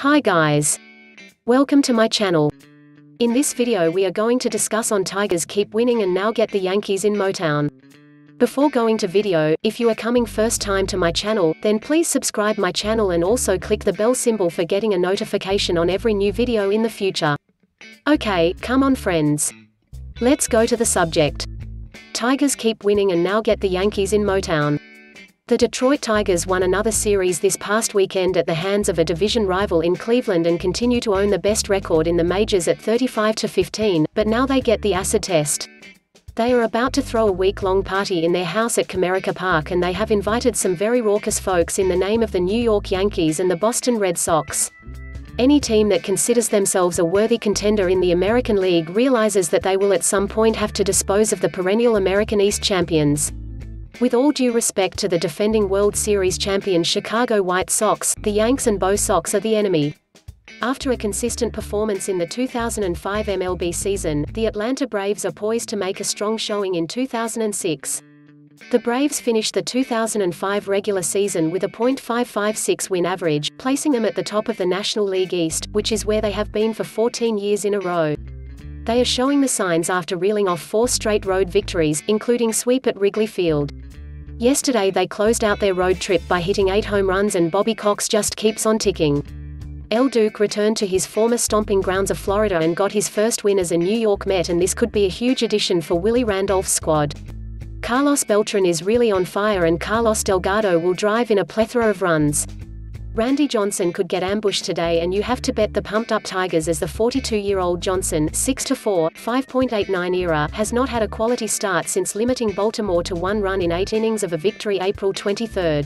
Hi guys. Welcome to my channel. In this video we are going to discuss on Tigers keep winning and now get the Yankees in Motown. Before going to video, if you are coming first time to my channel, then please subscribe my channel and also click the bell symbol for getting a notification on every new video in the future. Okay, come on friends. Let's go to the subject. Tigers keep winning and now get the Yankees in Motown. The Detroit Tigers won another series this past weekend at the hands of a division rival in Cleveland and continue to own the best record in the majors at 35 to 15, but now they get the acid test. They are about to throw a week-long party in their house at Comerica Park and they have invited some very raucous folks in the name of the New York Yankees and the Boston Red Sox. Any team that considers themselves a worthy contender in the American League realizes that they will at some point have to dispose of the perennial American East champions. With all due respect to the defending World Series champion Chicago White Sox, the Yanks and Bo Sox are the enemy. After a consistent performance in the 2005 MLB season, the Atlanta Braves are poised to make a strong showing in 2006. The Braves finished the 2005 regular season with a .556 win average, placing them at the top of the National League East, which is where they have been for 14 years in a row. They are showing the signs after reeling off four straight road victories, including sweep at Wrigley Field. Yesterday they closed out their road trip by hitting eight home runs and Bobby Cox just keeps on ticking. El Duke returned to his former stomping grounds of Florida and got his first win as a New York Met and this could be a huge addition for Willie Randolph's squad. Carlos Beltran is really on fire and Carlos Delgado will drive in a plethora of runs. Randy Johnson could get ambushed today and you have to bet the pumped up Tigers as the 42-year-old Johnson, 6-4, 5.89 ERA, has not had a quality start since limiting Baltimore to one run in eight innings of a victory April 23.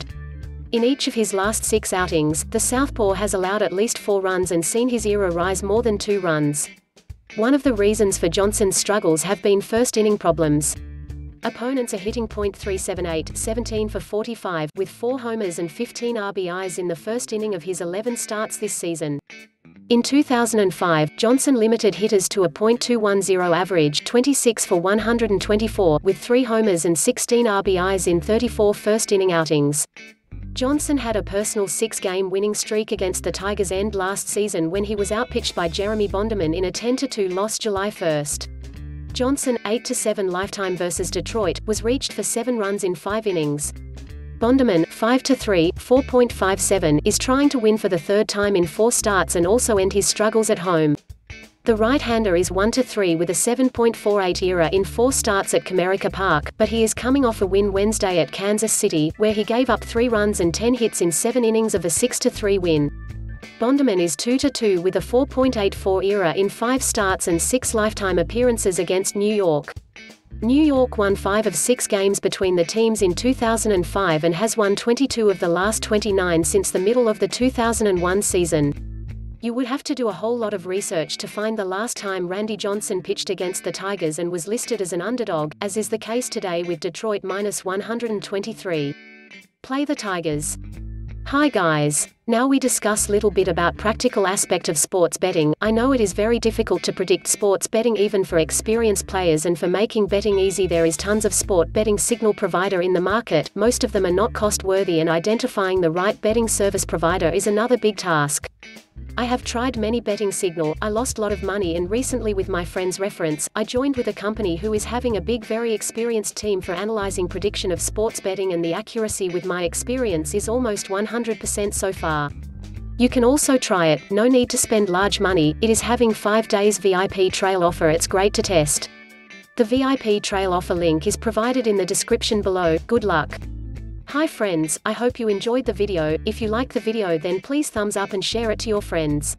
In each of his last six outings, the Southpaw has allowed at least four runs and seen his ERA rise more than two runs. One of the reasons for Johnson's struggles have been first inning problems. Opponents are hitting .378, 17 for 45, with 4 homers and 15 RBIs in the first inning of his 11 starts this season. In 2005, Johnson limited hitters to a .210 average 26 for 124, with 3 homers and 16 RBIs in 34 first-inning outings. Johnson had a personal six-game winning streak against the Tigers end last season when he was outpitched by Jeremy Bonderman in a 10-2 loss July 1. Johnson, 8-7 lifetime versus Detroit, was reached for 7 runs in 5 innings. Bonderman, 5-3, 4.57, is trying to win for the third time in 4 starts and also end his struggles at home. The right-hander is 1-3 with a 7.48 ERA in 4 starts at Comerica Park, but he is coming off a win Wednesday at Kansas City, where he gave up 3 runs and 10 hits in 7 innings of a 6-3 win. Bonderman is 2-2 with a 4.84 ERA in 5 starts and 6 lifetime appearances against New York. New York won 5 of 6 games between the teams in 2005 and has won 22 of the last 29 since the middle of the 2001 season. You would have to do a whole lot of research to find the last time Randy Johnson pitched against the Tigers and was listed as an underdog, as is the case today with Detroit minus 123. Play the Tigers. Hi guys. Now we discuss little bit about practical aspect of sports betting. I know it is very difficult to predict sports betting even for experienced players and for making betting easy there is tons of sport betting signal provider in the market. Most of them are not cost worthy and identifying the right betting service provider is another big task. I have tried many betting signal, I lost lot of money and recently with my friend's reference, I joined with a company who is having a big very experienced team for analyzing prediction of sports betting and the accuracy with my experience is almost 100% so far. You can also try it, no need to spend large money, it is having 5 days VIP trail offer it's great to test. The VIP trail offer link is provided in the description below, good luck. Hi friends, I hope you enjoyed the video, if you like the video then please thumbs up and share it to your friends.